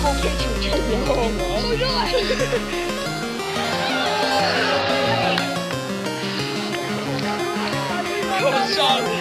好天气，真热，好热呀！好吓人。